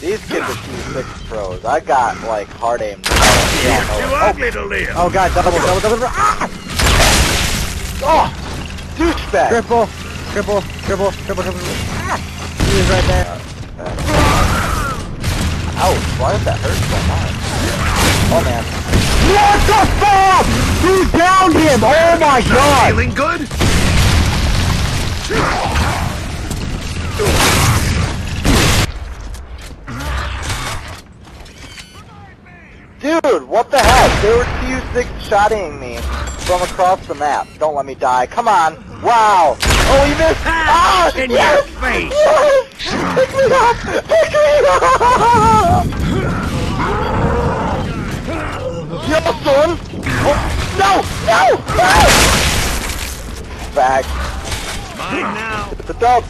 These kids are Q6 pros. I got like hard aim. You're too Oh, ugly to live. oh god, double, double, double, double. Ah! Oh! Douchebag! Triple, triple, triple, triple, triple. Ah! He was right there. Ouch, why does that hurt so much? Oh man. What the fuck? Who downed him? Oh my god! Feeling good? Dude, what the heck? They were Q6 shotting me from across the map. Don't let me die. Come on. Wow. Oh, he missed. Ah! In yes! your face. Yes! Pick me up! Pick me up! Yo, son! Oh, no! No! No! Bag. Mine now. It's a dog.